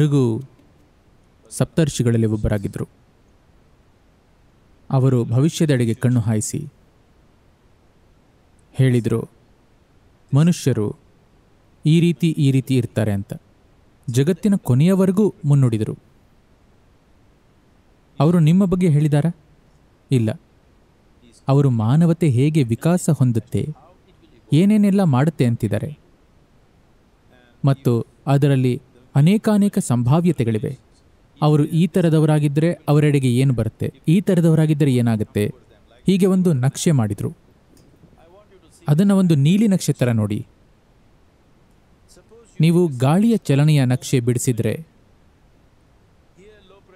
ಭೃಗು ಸಪ್ತರ್ಷಿಗಳಲ್ಲಿ ಒಬ್ಬರಾಗಿದ್ದರು. ಅವರು ಭವಿಷ್ಯದೆಡೆಗೆ ಕಣ್ಣು ಹಾಯಿಸಿ ಹೇಳಿದರು, ಮನುಷ್ಯರು ಈ ರೀತಿ ಈ ರೀತಿ ಇರ್ತಾರೆ ಅಂತ. ಜಗತ್ತಿನ ಕೊನೆಯವರೆಗೂ ಮುನ್ನುಡಿದರು. ಅವರು ನಿಮ್ಮ ಬಗ್ಗೆ ಹೇಳಿದಾರಾ? ಇಲ್ಲ. ಅವರು ಮಾನವತೆ ಹೇಗೆ ವಿಕಾಸ ಹೊಂದುತ್ತೆ, ಏನೇನೆಲ್ಲ ಮಾಡುತ್ತೆ ಅಂತಿದ್ದಾರೆ. ಮತ್ತು ಅದರಲ್ಲಿ ಅನೇಕಾನೇಕ ಸಂಭಾವ್ಯತೆಗಳಿವೆ. ಅವರು ಈ ಥರದವರಾಗಿದ್ದರೆ ಅವರೆಡೆಗೆ ಏನು ಬರುತ್ತೆ? ಈ ಥರದವರಾಗಿದ್ದರೆ ಏನಾಗುತ್ತೆ? ಹೀಗೆ ಒಂದು ನಕ್ಷೆ ಮಾಡಿದರು. ಅದನ್ನು ಒಂದು ನೀಲಿ ನಕ್ಷೆ ಥರ ನೋಡಿ. ನೀವು ಗಾಳಿಯ ಚಲನೆಯ ನಕ್ಷೆ ಬಿಡಿಸಿದರೆ,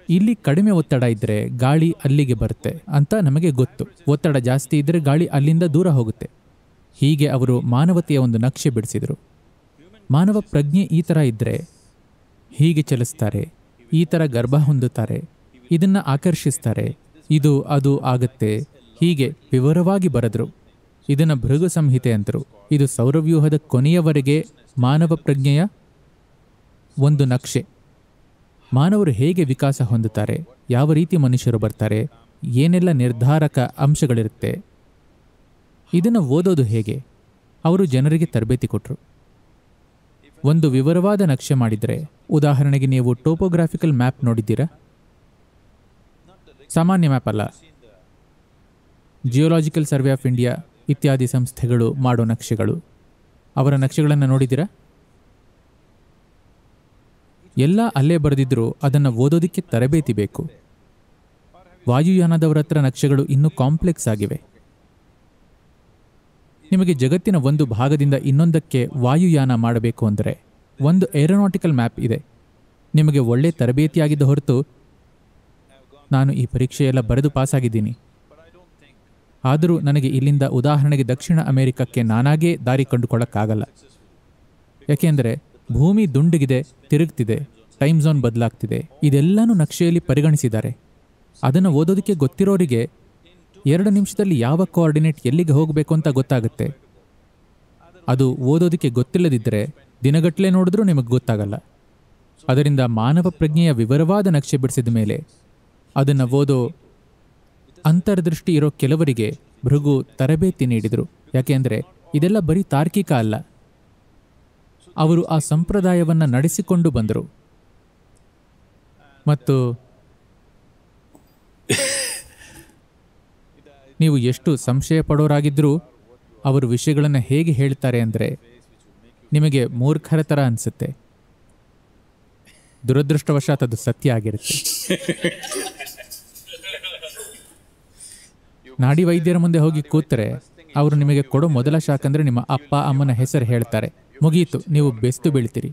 ಇಲ್ಲಿ ಕಡಿಮೆ ಒತ್ತಡ ಇದ್ದರೆ ಗಾಳಿ ಅಲ್ಲಿಗೆ ಬರುತ್ತೆ ಅಂತ ನಮಗೆ ಗೊತ್ತು. ಒತ್ತಡ ಜಾಸ್ತಿ ಇದ್ದರೆ ಗಾಳಿ ಅಲ್ಲಿಂದ ದೂರ ಹೋಗುತ್ತೆ. ಹೀಗೆ ಅವರು ಮಾನವತೆಯ ಒಂದು ನಕ್ಷೆ ಬಿಡಿಸಿದರು. ಮಾನವ ಪ್ರಜ್ಞೆ ಈ ಥರ ಇದ್ದರೆ ಹೀಗೆ ಚಲಿಸ್ತಾರೆ. ಈ ಥರ ಗರ್ಭ ಹೊಂದುತ್ತಾರೆ. ಇದನ್ನು ಆಕರ್ಷಿಸ್ತಾರೆ. ಇದು, ಅದು ಆಗುತ್ತೆ. ಹೀಗೆ ವಿವರವಾಗಿ ಬರೆದರು. ಇದನ್ನು ಭೃಗು ಸಂಹಿತೆ ಅಂತರು ಇದು ಸೌರವ್ಯೂಹದ ಕೊನೆಯವರೆಗೆ ಮಾನವ ಪ್ರಜ್ಞೆಯ ಒಂದು ನಕ್ಷೆ. ಮಾನವರು ಹೇಗೆ ವಿಕಾಸ ಹೊಂದುತ್ತಾರೆ? ಯಾವ ರೀತಿ ಮನುಷ್ಯರು ಬರ್ತಾರೆ? ಏನೆಲ್ಲ ನಿರ್ಧಾರಕ ಅಂಶಗಳಿರುತ್ತೆ? ಇದನ್ನು ಓದೋದು ಹೇಗೆ? ಅವರು ಜನರಿಗೆ ತರಬೇತಿ ಕೊಟ್ಟರು ಒಂದು ವಿವರವಾದ ನಕ್ಷೆ ಮಾಡಿದರೆ, ಉದಾಹರಣೆಗೆ ನೀವು ಟೋಪೋಗ್ರಾಫಿಕಲ್ ಮ್ಯಾಪ್ ನೋಡಿದ್ದೀರಾ? ಸಾಮಾನ್ಯ ಮ್ಯಾಪ್ ಅಲ್ಲ. ಜಿಯೋಲಾಜಿಕಲ್ ಸರ್ವೆ ಆಫ್ ಇಂಡಿಯಾ ಇತ್ಯಾದಿ ಸಂಸ್ಥೆಗಳು ಮಾಡೋ ನಕ್ಷೆಗಳು. ಅವರ ನಕ್ಷೆಗಳನ್ನು ನೋಡಿದ್ದೀರಾ? ಎಲ್ಲ ಅಲ್ಲೇ ಬರೆದಿದ್ದರೂ ಅದನ್ನು ಓದೋದಕ್ಕೆ ತರಬೇತಿ ಬೇಕು. ವಾಯುಯಾನದವರ ಹತ್ರ ನಕ್ಷೆಗಳು ಇನ್ನೂ ಕಾಂಪ್ಲೆಕ್ಸ್ ಆಗಿವೆ. ನಿಮಗೆ ಜಗತ್ತಿನ ಒಂದು ಭಾಗದಿಂದ ಇನ್ನೊಂದಕ್ಕೆ ವಾಯುಯಾನ ಮಾಡಬೇಕು ಅಂದರೆ ಒಂದು ಏರೋನಾಟಿಕಲ್ ಮ್ಯಾಪ್ ಇದೆ. ನಿಮಗೆ ಒಳ್ಳೆ ತರಬೇತಿಯಾಗಿದ್ದ ಹೊರತು ನಾನು ಈ ಪರೀಕ್ಷೆಯೆಲ್ಲ ಬರೆದು ಪಾಸಾಗಿದ್ದೀನಿ. ಆದರೂ ನನಗೆ ಇಲ್ಲಿಂದ ಉದಾಹರಣೆಗೆ ದಕ್ಷಿಣ ಅಮೆರಿಕಕ್ಕೆ ನಾನಾಗೇ ದಾರಿ ಕಂಡುಕೊಳ್ಳೋಕ್ಕಾಗಲ್ಲ. ಯಾಕೆಂದರೆ ಭೂಮಿ ದುಂಡಗಿದೆ, ತಿರುಗ್ತಿದೆ, ಟೈಮ್ ಝೋನ್ ಬದಲಾಗ್ತಿದೆ. ಇದೆಲ್ಲನೂ ನಕ್ಷೆಯಲ್ಲಿ ಪರಿಗಣಿಸಿದ್ದಾರೆ. ಅದನ್ನು ಓದೋದಕ್ಕೆ ಗೊತ್ತಿರೋರಿಗೆ ಎರಡು ನಿಮಿಷದಲ್ಲಿ ಯಾವ ಕೋಆರ್ಡಿನೇಟ್ ಎಲ್ಲಿಗೆ ಹೋಗಬೇಕು ಅಂತ ಗೊತ್ತಾಗುತ್ತೆ. ಅದು ಓದೋದಕ್ಕೆ ಗೊತ್ತಿಲ್ಲದಿದ್ದರೆ ದಿನಗಟ್ಟಲೆ ನೋಡಿದ್ರೂ ನಿಮಗೆ ಗೊತ್ತಾಗಲ್ಲ. ಅದರಿಂದ ಮಾನವ ಪ್ರಜ್ಞೆಯ ವಿವರವಾದ ನಕ್ಷೆ ಬಿಡಿಸಿದ ಮೇಲೆ ಅದನ್ನು ಓದೋ ಅಂತರ್ದೃಷ್ಟಿ ಇರೋ ಕೆಲವರಿಗೆ ಭೃಗು ತರಬೇತಿ ನೀಡಿದರು. ಯಾಕೆಂದರೆ ಇದೆಲ್ಲ ಬರೀ ತಾರ್ಕಿಕ ಅಲ್ಲ. ಅವರು ಆ ಸಂಪ್ರದಾಯವನ್ನು ನಡೆಸಿಕೊಂಡು ಬಂದರು. ಮತ್ತು ನೀವು ಎಷ್ಟು ಸಂಶಯ ಪಡೋರಾಗಿದ್ದರೂ ಅವರು ವಿಷಯಗಳನ್ನು ಹೇಗೆ ಹೇಳ್ತಾರೆ ಅಂದರೆ ನಿಮಗೆ ಮೂರ್ಖರ ಥರ ಅನಿಸುತ್ತೆ. ದುರದೃಷ್ಟವಶಾತ್ ಅದು ಸತ್ಯ ಆಗಿರುತ್ತೆ. ನಾಡಿ ವೈದ್ಯರ ಮುಂದೆ ಹೋಗಿ ಕೂತರೆ ಅವರು ನಿಮಗೆ ಕೊಡೋ ಮೊದಲ ಶಾಕ್ ಅಂದರೆ ನಿಮ್ಮ ಅಪ್ಪ, ಅಮ್ಮನ ಹೆಸರು ಹೇಳ್ತಾರೆ. ಮುಗಿಯಿತು ನೀವು ಬೆಸ್ತು ಬೀಳ್ತೀರಿ.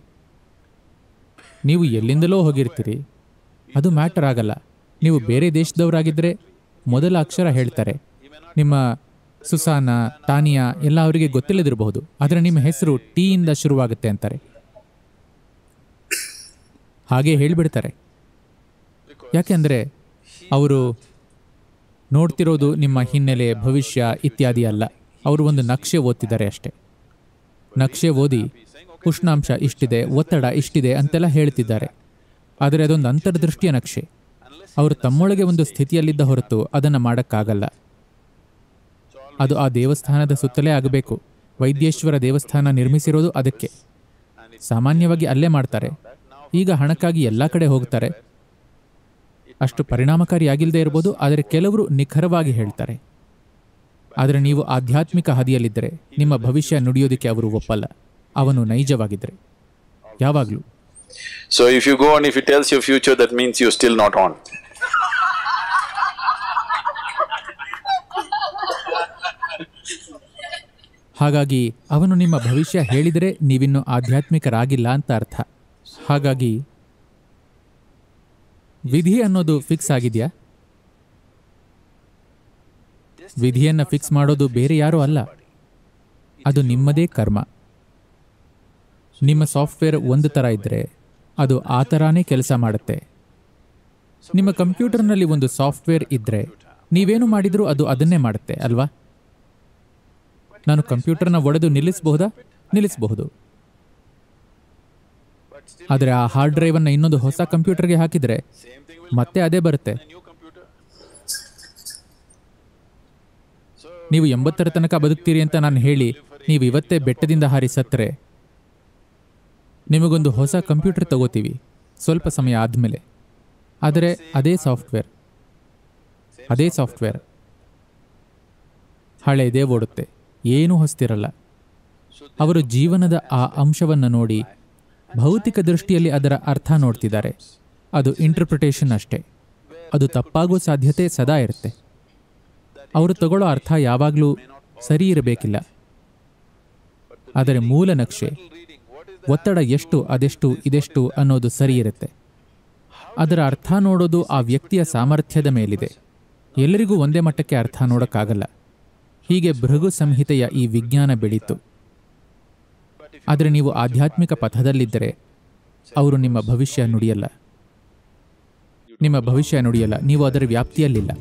ನೀವು ಎಲ್ಲಿಂದಲೋ ಹೋಗಿರ್ತೀರಿ. ಅದು ಮ್ಯಾಟರ್ ಆಗಲ್ಲ. ನೀವು ಬೇರೆ ದೇಶದವರಾಗಿದ್ದರೆ ಮೊದಲ ಅಕ್ಷರ ಹೇಳ್ತಾರೆ. ನಿಮ್ಮ ಸುಸಾನ, ತಾನಿಯಾ ಎಲ್ಲ ಅವರಿಗೆ ಗೊತ್ತಿಲ್ಲದಿರಬಹುದು. ಆದರೆ ನಿಮ್ಮ ಹೆಸರು ಟೀಯಿಂದ ಶುರುವಾಗುತ್ತೆ ಅಂತಾರೆ. ಹಾಗೆ ಹೇಳಿಬಿಡ್ತಾರೆ. ಯಾಕೆಂದರೆ ಅವರು ನೋಡ್ತಿರೋದು ನಿಮ್ಮ ಹಿನ್ನೆಲೆ, ಭವಿಷ್ಯ ಇತ್ಯಾದಿ ಅಲ್ಲ. ಅವರು ಒಂದು ನಕ್ಷೆ ಓದ್ತಿದ್ದಾರೆ ಅಷ್ಟೇ. ನಕ್ಷೆ ಓದಿ ಉಷ್ಣಾಂಶ ಇಷ್ಟಿದೆ, ಒತ್ತಡ ಇಷ್ಟಿದೆ ಅಂತೆಲ್ಲ ಹೇಳ್ತಿದ್ದಾರೆ. ಆದರೆ ಅದೊಂದು ಅಂತರ್ದೃಷ್ಟಿಯ ನಕ್ಷೆ. ಅವರು ತಮ್ಮೊಳಗೆ ಒಂದು ಸ್ಥಿತಿಯಲ್ಲಿದ್ದ ಹೊರತು ಅದನ್ನು ಮಾಡೋಕ್ಕಾಗಲ್ಲ. ಅದು ಆ ದೇವಸ್ಥಾನದ ಸುತ್ತಲೇ ಆಗಬೇಕು. ವೈದ್ಯೇಶ್ವರ ದೇವಸ್ಥಾನ ನಿರ್ಮಿಸಿರೋದು ಅದಕ್ಕೆ. ಸಾಮಾನ್ಯವಾಗಿ ಅಲ್ಲೇ ಮಾಡ್ತಾರೆ. ಈಗ ಹಣಕ್ಕಾಗಿ ಎಲ್ಲ ಕಡೆ ಹೋಗ್ತಾರೆ. ಅಷ್ಟು ಪರಿಣಾಮಕಾರಿಯಾಗಿಲ್ಲದೆ ಇರ್ಬೋದು, ಆದರೆ ಕೆಲವರು ನಿಖರವಾಗಿ ಹೇಳ್ತಾರೆ. ಆದರೆ ನೀವು ಆಧ್ಯಾತ್ಮಿಕ ಹಾದಿಯಲ್ಲಿದ್ದರೆ ನಿಮ್ಮ ಭವಿಷ್ಯ ನುಡಿಯೋದಕ್ಕೆ ಅವರು ಒಪ್ಪಲ್ಲ. ಅವನು ನೈಜವಾಗಿದ್ದರೆ ಯಾವಾಗಲೂ. So if you go on if you tells you future that means you still not on. ಹಾಗಾಗಿ ಅವನು ನಿಮ್ಮ ಭವಿಷ್ಯ ಹೇಳಿದರೆ ನೀವಿನ್ನು ಆಧ್ಯಾತ್ಮಿಕರಾಗಿಲ್ಲ ಅಂತ ಅರ್ಥ. ಹಾಗಾಗಿ ವಿಧಿ ಅನ್ನೋದು ಫಿಕ್ಸ್ ಆಗಿದೆಯಾ? ವಿಧಿಯನ್ನು ಫಿಕ್ಸ್ ಮಾಡೋದು ಬೇರೆ ಯಾರೂ ಅಲ್ಲ. ಅದು ನಿಮ್ಮದೇ ಕರ್ಮ. ನಿಮ್ಮ ಸಾಫ್ಟ್ವೇರ್ ಒಂದು ಥರ ಇದ್ದರೆ ಅದು ಆ ಥರನೇ ಕೆಲಸ ಮಾಡುತ್ತೆ. ನಿಮ್ಮ ಕಂಪ್ಯೂಟರ್ನಲ್ಲಿ ಒಂದು ಸಾಫ್ಟ್ವೇರ್ ಇದ್ದರೆ ನೀವೇನು ಮಾಡಿದರೂ ಅದು ಅದನ್ನೇ ಮಾಡುತ್ತೆ, ಅಲ್ವಾ? ನಾನು ಕಂಪ್ಯೂಟರ್ನ ಒಡೆದು ನಿಲ್ಲಿಸಬಹುದಾ? ನಿಲ್ಲಿಸಬಹುದು. ಆದರೆ ಆ ಹಾರ್ಡ್ ಡ್ರೈವನ್ನು ಇನ್ನೊಂದು ಹೊಸ ಕಂಪ್ಯೂಟರ್ಗೆ ಹಾಕಿದರೆ ಮತ್ತೆ ಅದೇ ಬರುತ್ತೆ. ನೀವು ಎಂಬತ್ತರ ತನಕ ಬದುಕ್ತೀರಿ ಅಂತ ನಾನು ಹೇಳಿ ನೀವು ಇವತ್ತೇ ಬೆಟ್ಟದಿಂದ ಹಾರಿ ಸತ್ತರೆ. ನಿಮಗೊಂದು ಹೊಸ ಕಂಪ್ಯೂಟರ್ ತಗೋತೀವಿ. ಸ್ವಲ್ಪ ಸಮಯ ಆದಮೇಲೆ. ಆದರೆ ಅದೇ ಸಾಫ್ಟ್ವೇರ್. ಅದೇ ಸಾಫ್ಟ್ವೇರ್. ಹಳೆಯದೇ ಓಡುತ್ತೆ. ಏನೂ ಹೊಸ್ತಿರಲ್ಲ. ಅವರು ಜೀವನದ ಆ ಅಂಶವನ್ನು ನೋಡಿ ಭೌತಿಕ ದೃಷ್ಟಿಯಲ್ಲಿ ಅದರ ಅರ್ಥ ನೋಡ್ತಿದ್ದಾರೆ. ಅದು ಇಂಟರ್ಪ್ರಿಟೇಷನ್ ಅಷ್ಟೇ. ಅದು ತಪ್ಪಾಗೋ ಸಾಧ್ಯತೆ ಸದಾ ಇರುತ್ತೆ. ಅವರು ತಗೊಳ್ಳೋ ಅರ್ಥ ಯಾವಾಗಲೂ ಸರಿ ಇರಬೇಕಿಲ್ಲ. ಆದರೆ ಮೂಲ ನಕ್ಷೆ, ಒತ್ತಡ ಎಷ್ಟು, ಅದೆಷ್ಟು, ಇದೆಷ್ಟು ಅನ್ನೋದು ಸರಿ ಇರುತ್ತೆ. ಅದರ ಅರ್ಥ ನೋಡೋದು ಆ ವ್ಯಕ್ತಿಯ ಸಾಮರ್ಥ್ಯದ ಮೇಲಿದೆ. ಎಲ್ಲರಿಗೂ ಒಂದೇ ಮಟ್ಟಕ್ಕೆ ಅರ್ಥ ನೋಡೋಕ್ಕಾಗಲ್ಲ. ಹೀಗೆ ಭೃಗು ಸಂಹಿತೆಯ ಈ ವಿಜ್ಞಾನ ಬೆಳೀತು. ಆದರೆ ನೀವು ಆಧ್ಯಾತ್ಮಿಕ ಪಥದಲ್ಲಿದ್ದರೆ ಅವರು ನಿಮ್ಮ ಭವಿಷ್ಯ ನುಡಿಯಲ್ಲ. ನಿಮ್ಮ ಭವಿಷ್ಯ ನುಡಿಯಲ್ಲ, ನೀವು ಅದರ ವ್ಯಾಪ್ತಿಯಲ್ಲಿಲ್ಲ.